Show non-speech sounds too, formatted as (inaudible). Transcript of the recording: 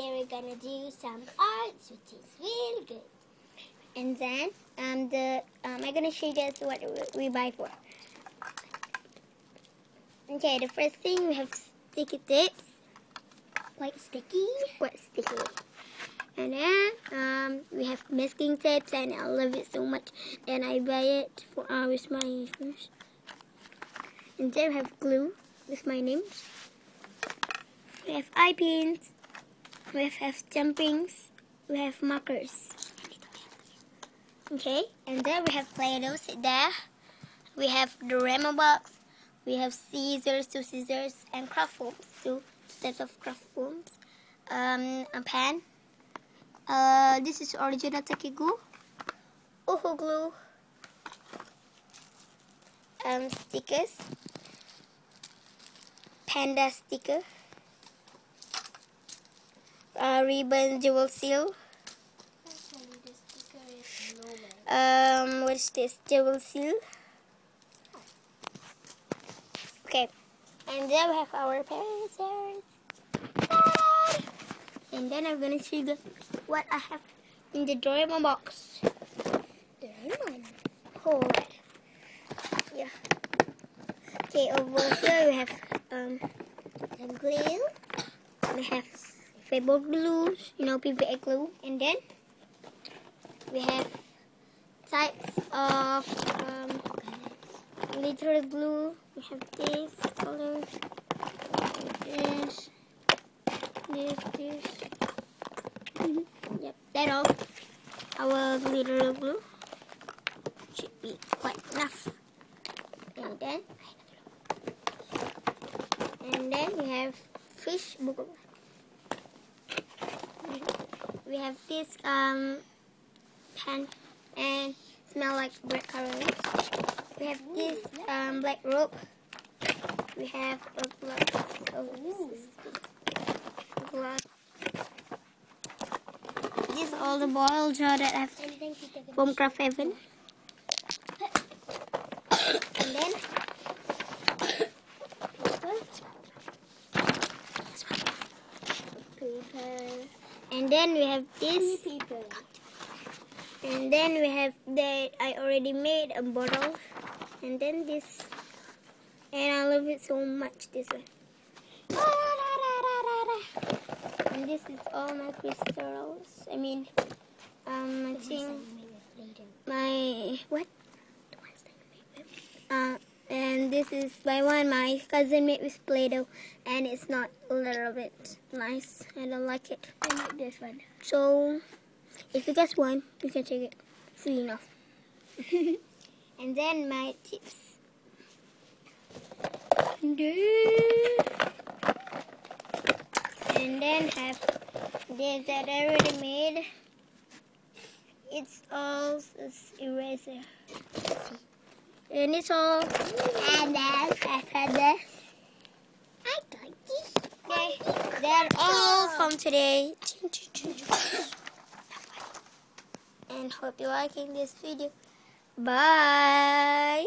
today we're gonna do some arts, which is really good. And then um, the um, I'm gonna show you guys what we buy for. Okay, the first thing we have sticky tips. Quite sticky. Quite sticky. And then um, we have masking tapes, and I love it so much. And I buy it for uh, with my friends. And then we have glue with my names. We have eye pins. We have, jumpings. We have markers. Okay, and then we have Play-Doh sit there. We have the Remo box. We have scissors, two scissors, and craft foams, two sets of craft foams. Um, a pen. Uh, this is original Tacky glue. Uhu glue. Um, stickers. Panda sticker. Uh, ribbon jewel seal. Um, what is this? Jewel seal. Okay, and then we have our pencils. And then I'm gonna show you what I have in the Doraemon box. Hold. Yeah. Okay, over here we have um Some glue. we have faber glues, you know PVA glue, and then we have types of um, glitter glue. We have this color, this, this, this. Yep, that all. Our glitter glue should be quite enough. And then, and then we have fish bowl. We have this um pan and smell like bread crumbs. We have this um black rope. We have a glass. Oh, this is glass. This is all the boiled jar that I have from Craft Heaven. (coughs) And then paper. And then we have this and then we have that I already made a bottle. And then this. And I love it so much this one. And this is all my crystals. I mean um I think my what the ones that you made with uh and this is by one my cousin made with Play-Doh and it's not a little bit nice. I don't like it. I like this one. so if you guys want you can take it. Free enough. (laughs) And then my tips. And then, have this that I already made. It's all it's eraser and it's all And then. I got this. okay that's all from today. And hope you're liking this video. Bye?